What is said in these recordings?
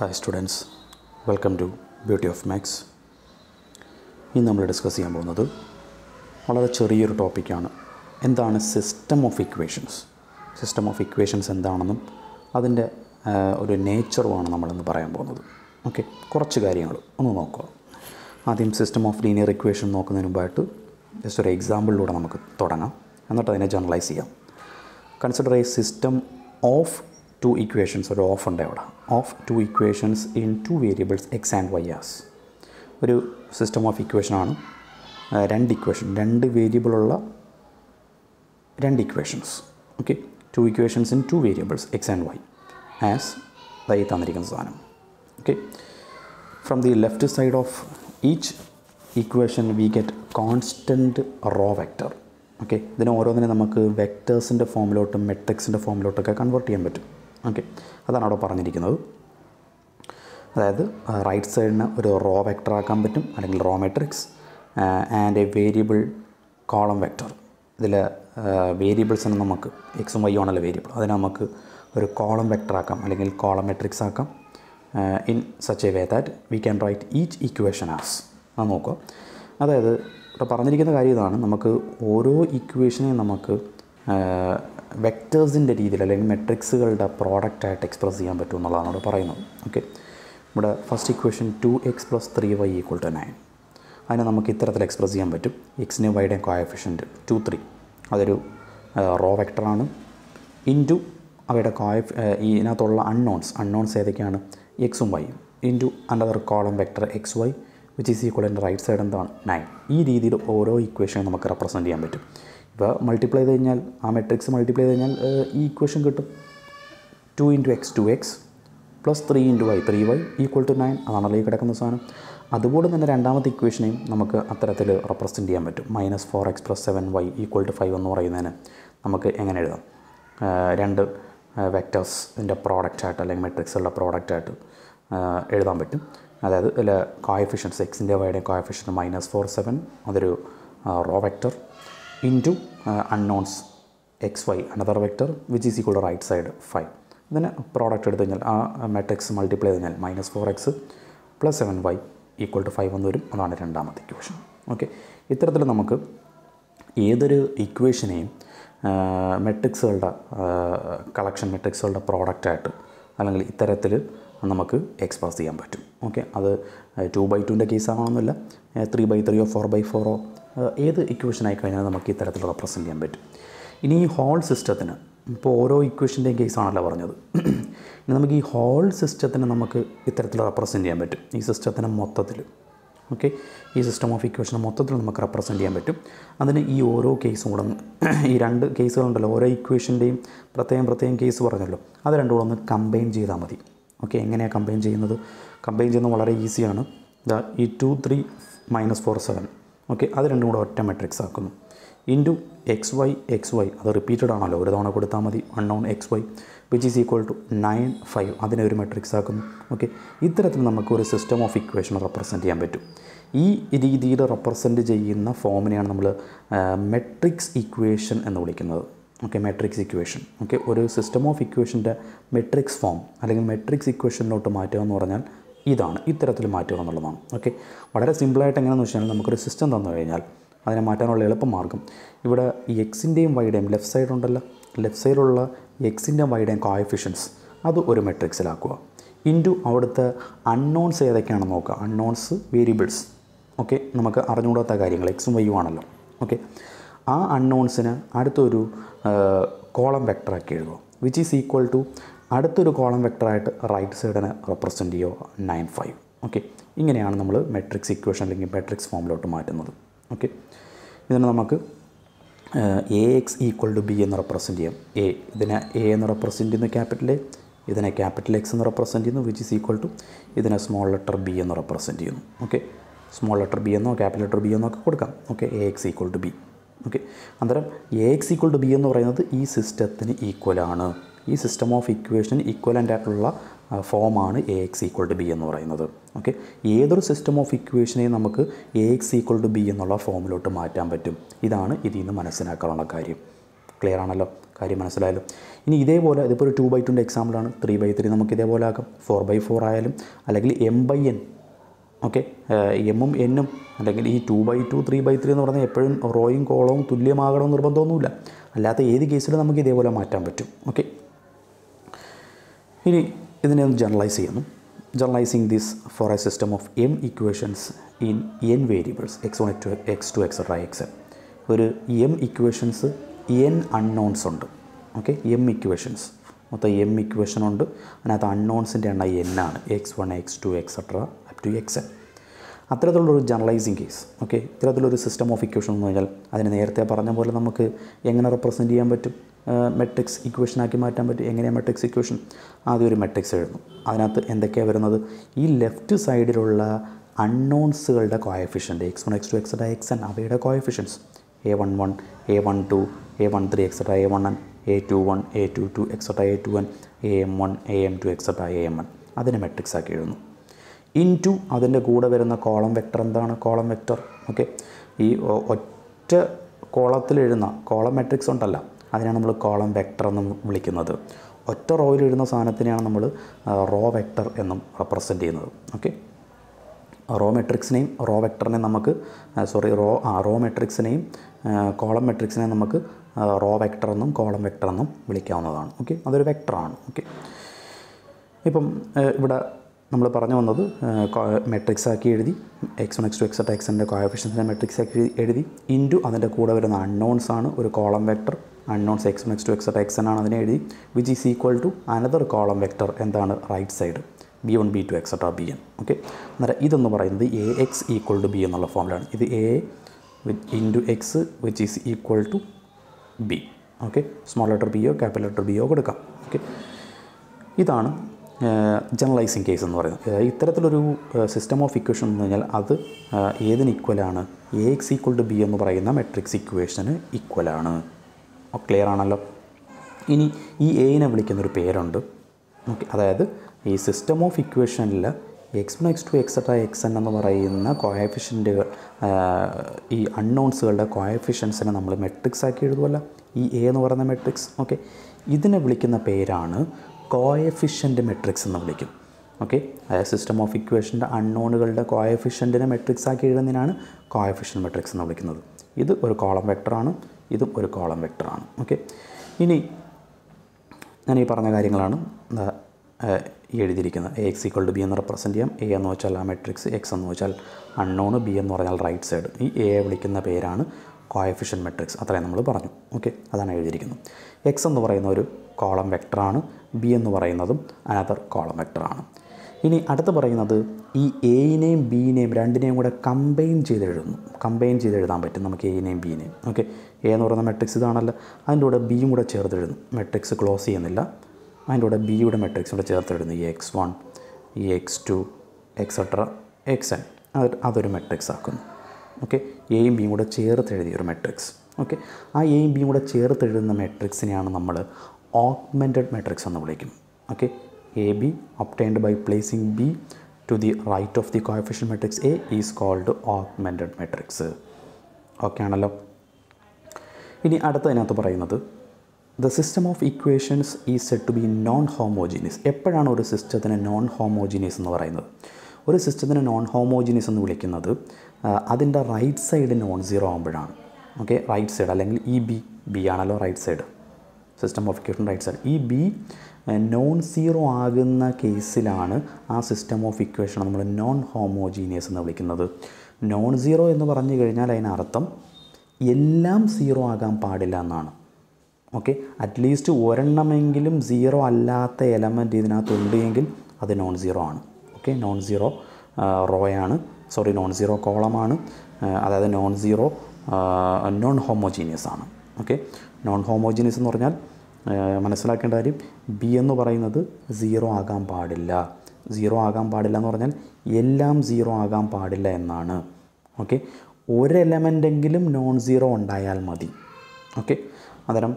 Hi students welcome to beauty of maths ഇന്ന് നമ്മൾ discuss ചെയ്യാൻ പോകുന്നത് വളരെ ചെറിയൊരു ടോപ്പിക്കാണ് എന്താണ് system of equations system of equations എന്താണെന്നും അതിന്റെ ഒരു നേച്ചറുമാണ് നമ്മളിന്ന് പറയാൻ പോകുന്നത്. ഓക്കെ കുറച്ച് കാര്യങ്ങൾ ഒന്ന് നോക്കുക. ആദ്യം സിസ്റ്റം ഓഫ് ലീനിയർ ഇക്വേഷൻ നോക്കുന്നതിന് മുമ്പായിട്ട് ജസ്റ്റ് ഒരു എക്സാമ്പിളിലൂടെ നമുക്ക് തുടങ്ങാം. എന്നിട്ട് അതിനെ ജനറലൈസ് ചെയ്യാം. Consider a system of two equations ഒരു ഓഫ് ഉണ്ട് അവിടെ. Of two equations in two variables X and Y as ഒരു സിസ്റ്റം ഓഫ് ഇക്വേഷനാണ് രണ്ട് ഇക്വേഷൻ രണ്ട് വേരിയബിളുള്ള രണ്ട് equations okay two equations in two variables X and Y as ഈ തന്നിരിക്കുന്ന സാധനം. Okay from the left side of each equation we get constant row vector okay ഇതിന് ഓരോന്നിനെ നമുക്ക് വെക്റ്റേഴ്സിന്റെ ഫോമിലോട്ടും മെട്രിക്സിന്റെ ഫോമിലോട്ടൊക്കെ കൺവേർട്ട് ചെയ്യാൻ പറ്റും. ഓക്കെ. അതാണ് അവിടെ പറഞ്ഞിരിക്കുന്നത്. അതായത് റൈറ്റ് സൈഡിന് ഒരു റോ വെക്ടർ ആക്കാൻ പറ്റും അല്ലെങ്കിൽ row matrix and a variable column vector ഇതിൽ വേരിയബിൾസിന് നമുക്ക് എക്സും വൈ ആണല്ലോ വേരിയബിൾ അതിനെ നമുക്ക് ഒരു കോളം വെക്ടർ ആക്കാം അല്ലെങ്കിൽ കോളം മെട്രിക്സ് ആക്കാം. In such a way that we can write each equation as അത് നോക്കുക. അതായത് ഇവിടെ പറഞ്ഞിരിക്കുന്ന കാര്യം ഇതാണ്. നമുക്ക് ഓരോ ഇക്വേഷനെയും നമുക്ക് വെക്റ്റേഴ്സിന്റെ രീതിയിൽ അല്ലെങ്കിൽ മെട്രിക്സുകളുടെ പ്രോഡക്റ്റായിട്ട് എക്സ്പ്രസ് ചെയ്യാൻ പറ്റും എന്നുള്ളതാണ് ഇവിടെ പറയുന്നത്. ഓക്കെ ഇവിടെ first equation two X plus three Y equal to nine അതിനെ നമുക്ക് ഇത്തരത്തിൽ എക്സ്പ്രസ് ചെയ്യാൻ പറ്റും. എക്സിന് വൈയുടെ കോയഫിഷ്യന്റ് ടു ത്രീ അതൊരു റോ വെക്ടറാണ് ഇന്റു അവയുടെ കോയഫ് ഇതിനകത്തുള്ള അൺനോൺസ് അൺനോൺസ് ഏതൊക്കെയാണ്? എക്സും വൈയും into another column vector X Y which is equal എന്റെ റൈറ്റ് സൈഡ് എന്താണ്? നയൻ ഈ രീതിയിൽ ഓരോ ഇക്വേഷനും നമുക്ക് റെപ്രസെന്റ് ചെയ്യാൻ പറ്റും. ഇപ്പോൾ മൾട്ടിപ്ലൈ ചെയ്ത് കഴിഞ്ഞാൽ ആ മെട്രിക്സ് മൾട്ടിപ്ലൈ ചെയ്ത് കഴിഞ്ഞാൽ ഈ ഇക്വേഷൻ കിട്ടും. Two into X two X plus three into Y three Y equal to nine അതാണല്ലോ ഈ കിടക്കുന്ന സാധനം. അതുപോലെ തന്നെ രണ്ടാമത്തെ ഇക്വേഷനെയും നമുക്ക് അത്തരത്തിൽ റെപ്രസെന്റ് ചെയ്യാൻ പറ്റും. Minus four X plus seven Y equal to five എന്ന് പറയുന്നതിന് നമുക്ക് എങ്ങനെ എഴുതാം? രണ്ട് വെക്റ്റേഴ്സിന്റെ പ്രോഡക്റ്റായിട്ട് അല്ലെങ്കിൽ മെട്രിക്സുകളുടെ പ്രോഡക്റ്റായിട്ട് എഴുതാൻ പറ്റും. അതായത് ഇതിൽ കോയഫിഷ്യൻസ് എക്സിന്റെ വൈയുടെ കോയഫിഷ്യൻ മൈനസ് ഫോർ സെവൻ അതൊരു row vector into unknowns X Y another vector which is equal to right side five ഇതിന് പ്രോഡക്റ്റ് എടുത്തു കഴിഞ്ഞാൽ ആ മെട്രിക്സ് മൾട്ടിപ്ലൈ ചെയ്ത് കഴിഞ്ഞാൽ minus four X plus seven Y equal to five എന്ന് വരും അതാണ് രണ്ടാമത്തെ ഇക്വേഷൻ ഓക്കെ ഇത്തരത്തിൽ നമുക്ക് ഏതൊരു ഇക്വേഷനെയും മെട്രിക്സുകളുടെ കളക്ഷൻ മെട്രിക്സുകളുടെ പ്രോഡക്റ്റായിട്ട് അല്ലെങ്കിൽ ഇത്തരത്തിൽ നമുക്ക് എക്സ്പ്രസ് ചെയ്യാൻ പറ്റും. ഓക്കെ അത് ടു ബൈ ടുവിന്റെ കേസ് ആവണമെന്നില്ല. ത്രീ ബൈ ത്രീയോ ഫോർ ബൈ ഫോറോ ഏത് ഇക്വേഷൻ ആയി കഴിഞ്ഞാൽ നമുക്ക് ഇത്തരത്തിൽ റെപ്രസെന്റ് ചെയ്യാൻ പറ്റും. ഇനി ഈ ഹോൾ സിസ്റ്റത്തിന് ഇപ്പോൾ ഓരോ ഇക്വേഷന്റെയും കേസാണല്ലോ പറഞ്ഞത്. ഇനി നമുക്ക് ഈ ഹോൾ സിസ്റ്റത്തിന് നമുക്ക് ഇത്തരത്തിൽ റെപ്രസെന്റ് ചെയ്യാൻ പറ്റും. ഈ സിസ്റ്റത്തിന് മൊത്തത്തിൽ ഓക്കെ ഈ സിസ്റ്റം ഓഫ് ഇക്വേഷൻ മൊത്തത്തിൽ നമുക്ക് റെപ്രസെന്റ് ചെയ്യാൻ പറ്റും. അതിന് ഈ ഓരോ കേസും കൂടെ ഈ രണ്ട് കേസുകളുണ്ടല്ലോ ഓരോ ഇക്വേഷന്റെയും പ്രത്യേകം പ്രത്യേകം കേസ് പറഞ്ഞല്ലോ. അത് രണ്ടും കൂടെ ഒന്ന് കമ്പൈൻ ചെയ്താൽ മതി ഓക്കെ എങ്ങനെയാണ് കമ്പൈൻ ചെയ്യുന്നത്? കമ്പൈൻ ചെയ്യുന്നത് വളരെ ഈസിയാണ് ഈ two three minus four seven okay അത് രണ്ടും കൂടെ ഒറ്റ മെട്രിക്സ് ആക്കുന്നു. Into X Y X Y അത് റിപ്പീറ്റഡ് ആണല്ലോ. ഒരു തവണ കൊടുത്താൽ മതി. One on X Y which is equal to nine five അതിനെ ഒരു മെട്രിക്സ് ആക്കുന്നു. ഓക്കെ ഇത്തരത്തിൽ നമുക്ക് ഒരു സിസ്റ്റം ഓഫ് ഇക്വേഷൻ റെപ്രസെന്റ് ചെയ്യാൻ പറ്റും. ഈ രീതിയിൽ റെപ്രസെന്റ് ചെയ്യുന്ന ഫോമിനെയാണ് നമ്മൾ മെട്രിക്സ് ഇക്വേഷൻ എന്ന് വിളിക്കുന്നത്. ഓക്കെ മെട്രിക്സ് ഇക്വേഷൻ ഓക്കെ ഒരു സിസ്റ്റം ഓഫ് ഇക്വേഷന്റെ മെട്രിക്സ് ഫോം അല്ലെങ്കിൽ മെട്രിക്സ് ഇക്വേഷനിലോട്ട് മാറ്റുക എന്ന് പറഞ്ഞാൽ ഇതാണ് ഇത്തരത്തിൽ മാറ്റുക എന്നുള്ളതാണ്. ഓക്കെ വളരെ സിമ്പിളായിട്ട് എങ്ങനെയാണെന്ന് വെച്ചാൽ നമുക്കൊരു സിസ്റ്റം തന്നു കഴിഞ്ഞാൽ അതിനെ മാറ്റാനുള്ള എളുപ്പമാർഗം ഇവിടെ ഈ എക്സിന്റെയും വൈയുടെയും ലെഫ്റ്റ് സൈഡ് ഉണ്ടല്ലോ. ലെഫ്റ്റ് സൈഡിലുള്ള എക്സിന്റെയും വൈയുടെയും കോയഫിഷ്യൻസ് അത് ഒരു മെട്രിക്സിലാക്കുക ഇന്റു അവിടുത്തെ അൺനോൺസ് ഏതൊക്കെയാണെന്ന് നോക്കുക. അൺനോൺസ് വേരിയബിൾസ് ഓക്കെ നമുക്ക് അറിഞ്ഞുകൂടാത്ത കാര്യങ്ങൾ. എക്സും വൈയും ആണല്ലോ. ഓക്കെ ആ അൺനോൺസിന് അടുത്തൊരു കോളം വെക്ടറാക്കി എഴുതുക. വിച്ച് ഈസ് ഈക്വൽ ടു അടുത്തൊരു കോളം വെക്ടറായിട്ട് റൈറ്റ് സൈഡിനെ റെപ്രസെന്റ് ചെയ്യുക നയൻ ഫൈവ് ഓക്കെ ഇങ്ങനെയാണ് നമ്മൾ മെട്രിക്സ് ഇക്വേഷൻ അല്ലെങ്കിൽ മെട്രിക്സ് ഫോമിലോട്ട് മാറ്റുന്നത്. ഓക്കെ ഇതിന് നമുക്ക് A X equal to B എന്ന് റെപ്രസെന്റ് ചെയ്യാം. എ ഇതിനെ എ എന്ന് റെപ്രസെന്റ് ചെയ്യുന്ന ക്യാപിറ്റൽ എ ഇതിനെ ക്യാപിറ്റൽ എക്സ് എന്ന് റെപ്രസെന്റ് ചെയ്യുന്നു വിച്ച് ഈസ് ഈക്വൽ ടു ഇതിനെ സ്മോൾ ലെറ്റർ ബി എന്ന് റെപ്രസെന്റ് ചെയ്യുന്നു. ഓക്കെ സ്മോൾ ലെറ്റർ ബി എന്നോ ക്യാപിറ്റൽ ലെറ്റർ ബി എന്നോ ഒക്കെ കൊടുക്കാം. Okay A X equal to B okay അന്നേരം A X equal to B എന്ന് പറയുന്നത് ഈ സിസ്റ്റത്തിന് ഈക്വലാണ് ഈ സിസ്റ്റം ഓഫ് ഇക്വേഷൻ ഈക്വലന്റ് ആയിട്ടുള്ള ഫോമാണ് A X equal to B എന്ന് പറയുന്നത്. ഓക്കെ ഏതൊരു സിസ്റ്റം ഓഫ് ഇക്വേഷനെയും നമുക്ക് A X equal to B എന്നുള്ള ഫോമിലോട്ട് മാറ്റാൻ പറ്റും. ഇതാണ് ഇതിൽ നിന്ന് മനസ്സിലാക്കാനുള്ള കാര്യം. ക്ലിയർ ആണല്ലോ? കാര്യം മനസ്സിലായാലും ഇനി ഇതേപോലെ ഇതിപ്പോൾ ഒരു ടു ബൈ ടുന്റെ എക്സാമ്പിളാണ് ത്രീ ബൈ ത്രീ നമുക്ക് ഇതേപോലെ ആക്കാം. ഫോർ ബൈ ഫോർ ആയാലും അല്ലെങ്കിൽ എം ബൈ എൻ ഓക്കെ എമ്മും എന്നും അല്ലെങ്കിൽ ഈ two by two three by three എന്ന് പറഞ്ഞാൽ എപ്പോഴും റോയും കോളവും തുല്യമാകണമെന്ന് നിർബന്ധമൊന്നുമില്ല. അല്ലാത്ത ഏത് കേസിലും നമുക്ക് ഇതേപോലെ മാറ്റാൻ പറ്റും. ഓക്കെ ഇനി ഇതിനെ ഒന്ന് ജനറലൈസ് ചെയ്യുന്നു. Generalising this for a system of M equations in N variables X one two X two etcetera X ഒരു എം ഇക്വേഷൻസ് എൻ അൺനോൺസ് ഉണ്ട്. ഓക്കെ എം ഇക്വേഷൻസ് മൊത്തം എം ഇക്വേഷൻ ഉണ്ട്. അതിനകത്ത് അൺനോൺസിന്റെ എണ്ണം എൻ ആണ്. X one X two etcetera up to X N അത്തരത്തിലുള്ളൊരു generalising case okay ഇത്തരത്തിലൊരു സിസ്റ്റം ഓഫ് ഇക്വേഷൻ എന്ന് പറഞ്ഞാൽ അതിന് നേരത്തെ പറഞ്ഞ പോലെ നമുക്ക് എങ്ങനെ റെപ്രസെന്റ് ചെയ്യാൻ പറ്റും? മെട്രിക്സ് ഇക്വേഷൻ ആക്കി മാറ്റാൻ പറ്റും. എങ്ങനെയാണ് മെട്രിക്സ് ഇക്വേഷൻ ആദ്യം ഒരു മെട്രിക്സ് എഴുതുന്നു. അതിനകത്ത് എന്തൊക്കെയാണ് വരുന്നത്? ഈ ലെഫ്റ്റ് സൈഡിലുള്ള അൺനോൺസുകളുടെ coefficient X one X two etcetera X N അവയുടെ coefficients A one one A one two A one three etcetera A one N A two one A two two etcetera A two N A M one A M two etcetera A M N അതിനെ matrix ആക്കി എഴുതുന്നു. In to അതിന്റെ കൂടെ വരുന്ന column vector എന്താണ്? Column vector okay ഈ ഒറ്റ കോളത്തിൽ എഴുതുന്ന കോളം മെട്രിക്സ് ഉണ്ടല്ല. അതിനാണ് നമ്മൾ കോളം വെക്ടർ എന്നും വിളിക്കുന്നത്. ഒറ്റ റോയിൽ ഇടുന്ന സാധനത്തിനെയാണ് നമ്മൾ റോ വെക്ടർ എന്നും റെപ്രസെന്റ് ചെയ്യുന്നത്. ഓക്കെ റോ മെട്രിക്സിനെയും റോ വെക്ടറിനെയും നമുക്ക് സോറി റോ ആ റോ മെട്രിക്സിനെയും കോളം മെട്രിക്സിനെയും നമുക്ക് റോ വെക്ടർ എന്നും കോളം വെക്ടർ എന്നും വിളിക്കാവുന്നതാണ്. ഓക്കെ അതൊരു വെക്ടറാണ് ഓക്കെ ഇപ്പം ഇവിടെ നമ്മൾ പറഞ്ഞു വന്നത് മെട്രിക്സ് ആക്കി എഴുതി X one X two X എക്സിന്റെ കോയഫിഷ്യൻസിന്റെ മെട്രിക്സ് ആക്കി എഴുതി ഇന്റു അതിന്റെ കൂടെ വരുന്ന അൺനോൺസ് ആണ് ഒരു column vector unknowns X X two X N ആണ് അതിനെ എഴുതി which is equal to another column vector എന്താണ് right side B one B two etcetera B N okay അന്നേരം ഇതെന്ന് പറയുന്നത് A X equal to B എന്നുള്ള ഫോമിലാണ് ഇത് A into X which is equal to B okay small letter ബിയോ capital letter ബിയോ കൊടുക്കാം. Okay ഇതാണ് ജനറലൈസിങ് കേസ് എന്ന് പറയുന്നത്. ഇത്തരത്തിലൊരു സിസ്റ്റം ഓഫ് ഇക്വേഷൻ എന്ന് പറഞ്ഞാൽ അത് ഏതിന് ഈക്വലാണ് A X equal to B എന്ന് പറയുന്ന മെട്രിക്സ് ഇക്വേഷന് ഈക്വലാണ് ക്ലിയർ ആണല്ലോ. ഇനി ഈ എയിനെ വിളിക്കുന്നൊരു പേരുണ്ട്. ഓക്കെ അതായത് ഈ സിസ്റ്റം ഓഫ് ഇക്വേഷനിൽ X one X two etcetera X N എന്ന് പറയുന്ന കോയഫിഷ്യന്റുകൾ ഈ അൺനോൺസുകളുടെ കോയഫിഷ്യൻസിനെ നമ്മൾ മെട്രിക്സ് ആക്കി എഴുതുമല്ല ഈ എ എന്ന് പറയുന്ന മെട്രിക്സ് ഓക്കെ ഇതിനെ വിളിക്കുന്ന പേരാണ് കോയഫിഷ്യന്റ് മെട്രിക്സ് എന്ന് വിളിക്കും. ഓക്കെ അതായത് സിസ്റ്റം ഓഫ് ഇക്വേഷന്റെ അൺനോണുകളുടെ കോയഫിഷ്യന്റിനെ മെട്രിക്സ് ആക്കി എഴുതുന്നതിനാണ് കോയഫിഷ്യൻ മെട്രിക്സ് എന്ന് വിളിക്കുന്നത്. ഇത് ഒരു കോളം വെക്ടറാണ് ഇതും ഒരു കോളം വെക്ടറാണ്. ഓക്കെ? ഇനി ഞാൻ ഈ പറഞ്ഞ കാര്യങ്ങളാണ് എഴുതിയിരിക്കുന്നത്. A X equal to B എന്ന് റെപ്രസെന്റ് ചെയ്യാം. എ എന്ന് വെച്ചാൽ ആ മെട്രിക്സ് എക്സ് എന്ന് വെച്ചാൽ അൺനോണ് ബി എന്ന് പറഞ്ഞാൽ റൈറ്റ് സൈഡ് ഈ എ വിളിക്കുന്ന പേരാണ് കോയഫിഷ്യൻ മെട്രിക്സ് അത്രയും നമ്മൾ പറഞ്ഞു. ഓക്കെ? അതാണ് എഴുതിയിരിക്കുന്നത്. എക്സ് എന്ന് പറയുന്ന ഒരു കോളം വെക്ടറാണ്. ബി എന്ന് പറയുന്നതും അനദർ കോളം വെക്ടറാണ്. ഇനി അടുത്ത് പറയുന്നത് ഈ എയിനെയും ബീനെയും രണ്ടിനെയും കൂടെ കമ്പൈൻ ചെയ്ത് എഴുതുന്നു കമ്പൈൻ ചെയ്ത് എഴുതാൻ പറ്റും നമുക്ക് എയിനെയും ബീനെയും ഓക്കെ എ എന്ന് പറയുന്ന മെട്രിക്സ് ഇതാണല്ലോ. അതിന്റെ കൂടെ ബിയും കൂടെ ചേർത്ത് എഴുതുന്നു മെട്രിക്സ് ക്ലോസ് ചെയ്യുന്നില്ല. അതിന്റെ കൂടെ ബിയുടെ മെട്രിക്സ് കൂടെ ചേർത്ത് എഴുതുന്നു ഈ എക്സ് വൺ ഈ X two etcetera X N അത് അതൊരു മെട്രിക്സ് ആക്കുന്നു. ഓക്കെ എയും ബിയും കൂടെ ചേർത്ത് എഴുതിയ ഒരു മെട്രിക്സ് ഓക്കെ ആ എയും ബിയും കൂടെ ചേർത്ത് എഴുതുന്ന മെട്രിക്സിനെയാണ് നമ്മൾ ഓഗ്മെന്റഡ് മെട്രിക്സ് എന്ന് വിളിക്കും okay A B obtained by placing B to the right of the coefficient matrix A is called augmented matrix okay ആണല്ലോ. ഇനി അടുത്തതിനകത്ത് പറയുന്നത് the system of equations is set to be non homogeneous എപ്പോഴാണ് ഒരു സിസ്റ്റത്തിന് non homogeneous എന്ന് പറയുന്നത്? ഒരു സിസ്റ്റത്തിന് നോൺ ഹോമോജീനിയസ് എന്ന് വിളിക്കുന്നത് അതിന്റെ റൈറ്റ് സൈഡ് നോൺ സീറോ ആകുമ്പോഴാണ് ഓക്കെ റൈറ്റ് സൈഡ് അല്ലെങ്കിൽ ഇ ബി ബി ആണല്ലോ right side system of equation right side ഈ ബി നോൺ സീറോ ആകുന്ന കേസിലാണ് ആ സിസ്റ്റം ഓഫ് ഇക്വേഷൻ നമ്മൾ നോൺ ഹോമോജീനിയസ് എന്ന് വിളിക്കുന്നത്. നോൺ സീറോ എന്ന് പറഞ്ഞു കഴിഞ്ഞാൽ അതിനർത്ഥം എല്ലാം സീറോ ആകാൻ പാടില്ല എന്നാണ്. ഓക്കെ അറ്റ്ലീസ്റ്റ് ഒരെണ്ണമെങ്കിലും സീറോ അല്ലാത്ത എലമെന്റ് ഇതിനകത്തുണ്ട് എങ്കിൽ അത് നോൺ സീറോ ആണ് ഓക്കെ നോൺ സീറോ റോയാണ് സോറി നോൺ സീറോ കോളമാണ് അതായത് നോൺ സീറോ നോൺ ഹോമോജീനിയസ് ആണ്. ഓക്കെ നോൺ ഹോമോജീനിയസ് എന്ന് പറഞ്ഞാൽ മനസ്സിലാക്കേണ്ട കാര്യം ബി എന്ന് പറയുന്നത് സീറോ ആകാൻ പാടില്ല. സീറോ ആകാൻ പാടില്ല എന്ന് പറഞ്ഞാൽ എല്ലാം സീറോ ആകാൻ പാടില്ല എന്നാണ്. ഓക്കെ? ഒരു എലമെന്റെങ്കിലും നോൺ സീറോ ഉണ്ടായാൽ മതി. ഓക്കെ? അന്നേരം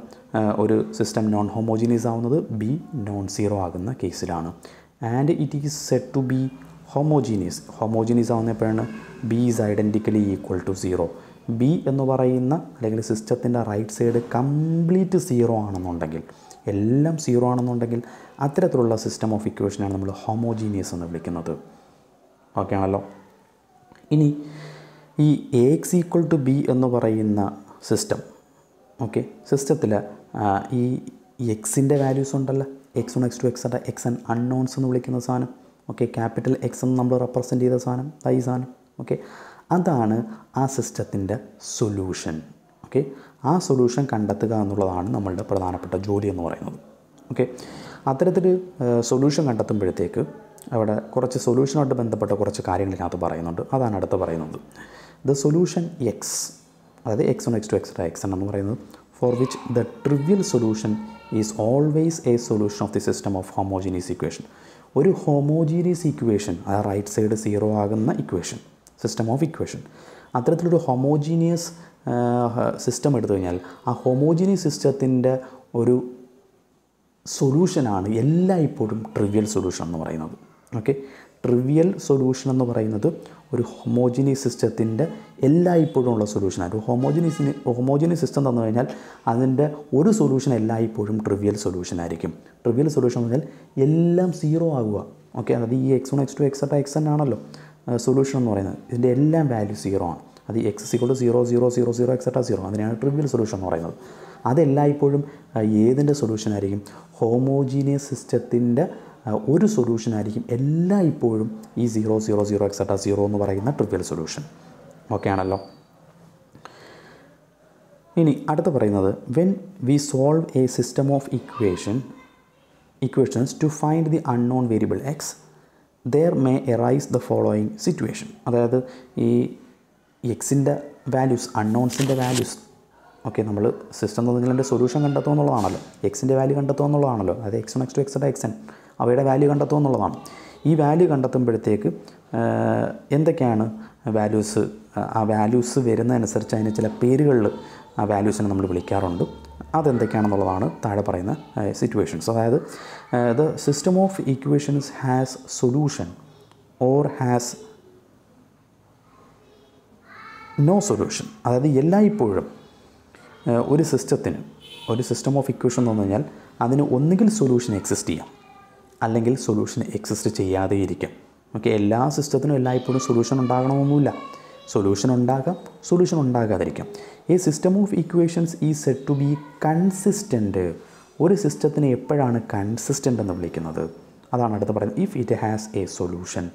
ഒരു സിസ്റ്റം നോൺ ഹോമോജീനിയസ് ആവുന്നത് ബി നോൺ സീറോ ആകുന്ന കേസിലാണ്. And it is set to be homogeneous homogeneous ആവുന്ന എപ്പോഴാണ് B is identically equal to zero B എന്ന് പറയുന്ന അല്ലെങ്കിൽ സിസ്റ്റത്തിന്റെ റൈറ്റ് സൈഡ് കംപ്ലീറ്റ് സീറോ ആണെന്നുണ്ടെങ്കിൽ എല്ലാം സീറോ ആണെന്നുണ്ടെങ്കിൽ അത്തരത്തിലുള്ള സിസ്റ്റം ഓഫ് ഇക്വേഷനാണ് നമ്മൾ ഹോമോജീനിയസ് എന്ന് വിളിക്കുന്നത്. ഓക്കെ ആണല്ലോ? ഇനി ഈ A X equal to B എന്ന് പറയുന്ന സിസ്റ്റം ഓക്കെ സിസ്റ്റത്തിൽ ഈ എക്സിന്റെ വാല്യൂസ് ഉണ്ടല്ലോ. X one X two X X N unknowns എന്ന് വിളിക്കുന്ന സാധനം ഓക്കെ ക്യാപിറ്റൽ എക്സ് എന്ന് നമ്മൾ റെപ്രസെന്റ് ചെയ്ത സാധനം ഈ സാധനം ഓക്കെ അതാണ് ആ സിസ്റ്റത്തിന്റെ സൊല്യൂഷൻ. ഓക്കെ? ആ സൊല്യൂഷൻ കണ്ടെത്തുക എന്നുള്ളതാണ് നമ്മളുടെ പ്രധാനപ്പെട്ട ജോലി എന്ന് പറയുന്നത്. ഓക്കെ? അത്തരത്തിൽ സൊല്യൂഷൻ കണ്ടെത്തുമ്പോഴത്തേക്ക് അവിടെ കുറച്ച് സൊല്യൂഷനുമായിട്ട് ബന്ധപ്പെട്ട കുറച്ച് കാര്യങ്ങൾ ഇതിനകത്ത് പറയുന്നുണ്ട്. അതാണ് അടുത്ത് പറയുന്നത്. ദ സൊല്യൂഷൻ എക്സ് അതായത് X one X two X X എന്ന് പറയുന്നത് for which the trivial solution is always a solution of the system of homogeneous equation ഒരു ഹോമോജീനിയസ് ഇക്വേഷൻ അതായത് റൈറ്റ് സൈഡ് സീറോ ആകുന്ന ഇക്വേഷൻ സിസ്റ്റം ഓഫ് ഇക്വേഷൻ അത്തരത്തിലൊരു homogeneous system എടുത്തു കഴിഞ്ഞാൽ ആ homogeneous സിസ്റ്റത്തിന്റെ ഒരു സൊല്യൂഷനാണ് എല്ലായ്പ്പോഴും ട്രിവിയൽ സൊല്യൂഷൻ എന്ന് പറയുന്നത്. ഓക്കെ ട്രിവിയൽ സൊല്യൂഷൻ എന്ന് പറയുന്നത് ഒരു ഹോമോജിനിയസ് സിസ്റ്റത്തിന്റെ എല്ലായ്പ്പോഴും ഉള്ള സൊല്യൂഷനാണ് ഒരു ഹോമോജിനിയസിന് ഹോമോജിനിയസ് സിസ്റ്റം തന്നു കഴിഞ്ഞാൽ അതിന്റെ ഒരു സൊല്യൂഷൻ എല്ലായ്പ്പോഴും ട്രിവിയൽ സൊല്യൂഷൻ ആയിരിക്കും. ട്രിവിയൽ സൊല്യൂഷൻ എന്ന് പറഞ്ഞാൽ എല്ലാം സീറോ ആകുക. ഓക്കെ അതായത് ഈ X one X two etcetera X N ആണല്ലോ. സൊല്യൂഷൻ എന്ന് പറയുന്നത്. ഇതിന്റെ എല്ലാം വാല്യൂ സീറോ ആണ്. അത് X equal zero zero zero zero etcetera zero അതിനെയാണ് ട്രിവിയൽ സൊല്യൂഷൻ എന്ന് പറയുന്നത്. അതെല്ലായ്പ്പോഴും ഏതിന്റെ സൊല്യൂഷൻ ആയിരിക്കും? ഹോമോജീനിയസ് സിസ്റ്റത്തിന്റെ ഒരു സൊല്യൂഷൻ ആയിരിക്കും എല്ലാ ഇപ്പോഴും ഈ zero zero zero etcetera zero എന്ന് പറയുന്ന ട്രിവിയൽ സൊല്യൂഷൻ ഓക്കെ ആണല്ലോ? ഇനി അടുത്ത് പറയുന്നത് when we solve a system of equation equations to find the unknown variable X there may arise the following situation അതായത് ഈ എക്സിന്റെ വാല്യൂസ് അൺനോൺസിന്റെ വാല്യൂസ് ഓക്കെ നമ്മൾ സിസ്റ്റം തന്നതിന്റെ സൊല്യൂഷൻ കണ്ടെത്തുക എന്നുള്ളതാണല്ലോ. എക്സിന്റെ വാല്യൂ കണ്ടെത്തുക എന്നുള്ളതാണല്ലോ. അതായത് X X two X X N അവയുടെ വാല്യൂ കണ്ടെത്തുക എന്നുള്ളതാണ്. ഈ വാല്യൂ കണ്ടെത്തുമ്പോഴത്തേക്ക് എന്തൊക്കെയാണ് വാല്യൂസ് ആ വാല്യൂസ് വരുന്നതനുസരിച്ച് അതിന് ചില പേരുകളിൽ ആ വാല്യൂസിനെ നമ്മൾ വിളിക്കാറുണ്ട്. അതെന്തൊക്കെയാണെന്നുള്ളതാണ് താഴെ പറയുന്ന സിറ്റുവേഷൻസ് അതായത് the system of equations has solution or has no solution അതായത് എല്ലായ്പ്പോഴും ഒരു സിസ്റ്റത്തിന് ഒരു സിസ്റ്റം ഓഫ് ഇക്വേഷൻ എന്ന് പറഞ്ഞു കഴിഞ്ഞാൽ അതിന് ഒന്നുകിൽ സൊല്യൂഷൻ എക്സിസ്റ്റ് ചെയ്യാം അല്ലെങ്കിൽ സൊല്യൂഷൻ എക്സിസ്റ്റ് ചെയ്യാതെ ഇരിക്കാം ഓക്കെ എല്ലാ സിസ്റ്റത്തിനും എല്ലായ്പ്പോഴും സൊല്യൂഷൻ ഉണ്ടാകണമെന്നില്ല. സൊല്യൂഷൻ ഉണ്ടാകാം സൊല്യൂഷൻ ഉണ്ടാകാതിരിക്കാം. ഈ system of equations is set to be consistent ഒരു സിസ്റ്റത്തിന് എപ്പോഴാണ് കൺസിസ്റ്റന്റ് എന്ന് വിളിക്കുന്നത്? അതാണ് അടുത്ത് പറയുന്നത്. If it has a solution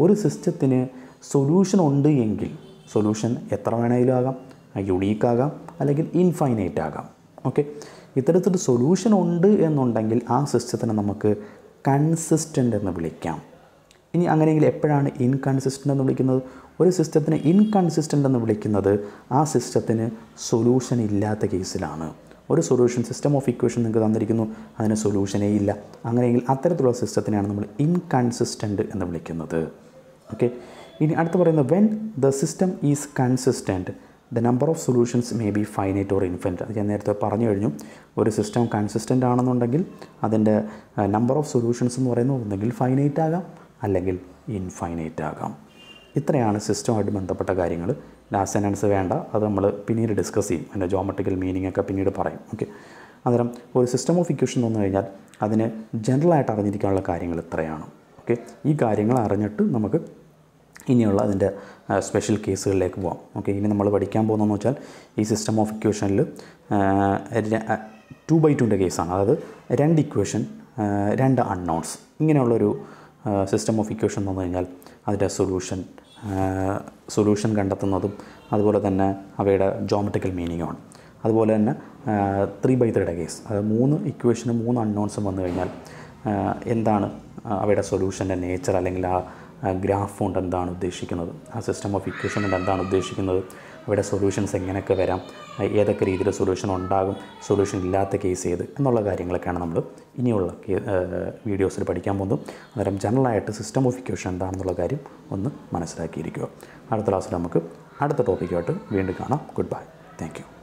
ഒരു സിസ്റ്റത്തിന് സൊല്യൂഷൻ ഉണ്ട് എങ്കിൽ സൊല്യൂഷൻ എത്ര വേണമെങ്കിലും ആകാം. യുണീക്ക് ആകാം അല്ലെങ്കിൽ ഇൻഫൈനൈറ്റ് ആകാം. ഓക്കെ ഇത്തരത്തിൽ സൊല്യൂഷൻ ഉണ്ട് എന്നുണ്ടെങ്കിൽ ആ സിസ്റ്റത്തിനെ നമുക്ക് കൺസിസ്റ്റന്റ് എന്ന് വിളിക്കാം. ഇനി അങ്ങനെയെങ്കിൽ എപ്പോഴാണ് ഇൻകൺസിസ്റ്റന്റ് എന്ന് വിളിക്കുന്നത്? ഒരു സിസ്റ്റത്തിന് ഇൻകൺസിസ്റ്റന്റ് എന്ന് വിളിക്കുന്നത് ആ സിസ്റ്റത്തിന് സൊല്യൂഷൻ ഇല്ലാത്ത കേസിലാണ്. ഒരു സൊല്യൂഷൻ സിസ്റ്റം ഓഫ് ഇക്വേഷൻ നിങ്ങൾക്ക് തന്നിരിക്കുന്നു അതിന് സൊല്യൂഷനേ ഇല്ല. അങ്ങനെയെങ്കിൽ അത്തരത്തിലുള്ള സിസ്റ്റത്തിനെയാണ് നമ്മൾ ഇൻകൺസിസ്റ്റന്റ് എന്ന് വിളിക്കുന്നത്. ഓക്കെ ഇനി അടുത്ത് പറയുന്നത് when the system is consistent the number of solutions may be finite or infinite അത് ഞാൻ നേരത്തെ പറഞ്ഞു കഴിഞ്ഞു. ഒരു സിസ്റ്റം കൺസിസ്റ്റന്റ് ആണെന്നുണ്ടെങ്കിൽ അതിന്റെ നമ്പർ ഓഫ് സൊല്യൂഷൻസ് എന്ന് പറയുന്നത് ഒന്നെങ്കിൽ ഫൈനൈറ്റ് ആകാം അല്ലെങ്കിൽ ഇൻഫൈനൈറ്റ് ആകാം. ഇത്രയാണ് സിസ്റ്റമായിട്ട് ബന്ധപ്പെട്ട കാര്യങ്ങൾ ലാസ്റ്റ് സെന്റൻസ് വേണ്ട അത് നമ്മൾ പിന്നീട് ഡിസ്കസ് ചെയ്യും. അതിന്റെ ജോമെട്രിക്കൽ മീനിങ് ഒക്കെ പിന്നീട് പറയും. ഓക്കെ അന്നേരം ഒരു സിസ്റ്റം ഓഫ് ഇക്വേഷൻ വന്നു കഴിഞ്ഞാൽ അതിന് ജനറലായിട്ട് അറിഞ്ഞിരിക്കാനുള്ള കാര്യങ്ങൾ ഇത്രയാണ്. ഓക്കെ ഈ കാര്യങ്ങൾ അറിഞ്ഞിട്ട് നമുക്ക് ഇനിയുള്ള അതിന്റെ സ്പെഷ്യൽ കേസുകളിലേക്ക് പോകാം ഓക്കെ ഇനി നമ്മൾ പഠിക്കാൻ പോകുന്നതെന്ന് വെച്ചാൽ ഈ സിസ്റ്റം ഓഫ് ഇക്വേഷനിൽ ടു ബൈ ടുന്റെ കേസാണ് അതായത് രണ്ട് ഇക്വേഷൻ രണ്ട് അൺനോൺസ് ഇങ്ങനെയുള്ളൊരു സിസ്റ്റം ഓഫ് ഇക്വേഷൻ എന്ന് പറഞ്ഞു കഴിഞ്ഞാൽ അതിന്റെ സൊല്യൂഷൻ സൊല്യൂഷൻ കണ്ടെത്തുന്നതും അതുപോലെ തന്നെ അവയുടെ ജോമെട്രിക്കൽ മീനിങ്ങുമാണ് അതുപോലെ തന്നെ ത്രീ ബൈ ത്രീയുടെ കേസ് അതായത് മൂന്ന് ഇക്വേഷനും മൂന്ന് അൺനോൺസും വന്നു കഴിഞ്ഞാൽ എന്താണ് അവയുടെ സൊല്യൂഷന്റെ നേച്ചർ അല്ലെങ്കിൽ ആ ഗ്രാഫ് കൊണ്ട് എന്താണ് ഉദ്ദേശിക്കുന്നത്? ആ സിസ്റ്റം ഓഫ് ഇക്വേഷൻ കൊണ്ട് എന്താണ് ഉദ്ദേശിക്കുന്നത്? അവിടെ സൊല്യൂഷൻസ് എങ്ങനെയൊക്കെ വരാം? ഏതൊക്കെ രീതിയിൽ സൊല്യൂഷൻ ഉണ്ടാകും? സൊല്യൂഷൻ ഇല്ലാത്ത കേസ് ഏത്? എന്നുള്ള കാര്യങ്ങളൊക്കെയാണ് നമ്മൾ ഇനിയുള്ള വീഡിയോസിൽ പഠിക്കാൻ പോകുന്നത്. അന്നേരം ജനറലായിട്ട് സിസ്റ്റം ഓഫ് ഇക്വേഷൻ എന്താണെന്നുള്ള കാര്യം ഒന്ന് മനസ്സിലാക്കിയിരിക്കുക. അടുത്ത ക്ലാസ്സിൽ നമുക്ക് അടുത്ത ടോപ്പിക്കുമായിട്ട് വീണ്ടും കാണാം. Good bye thank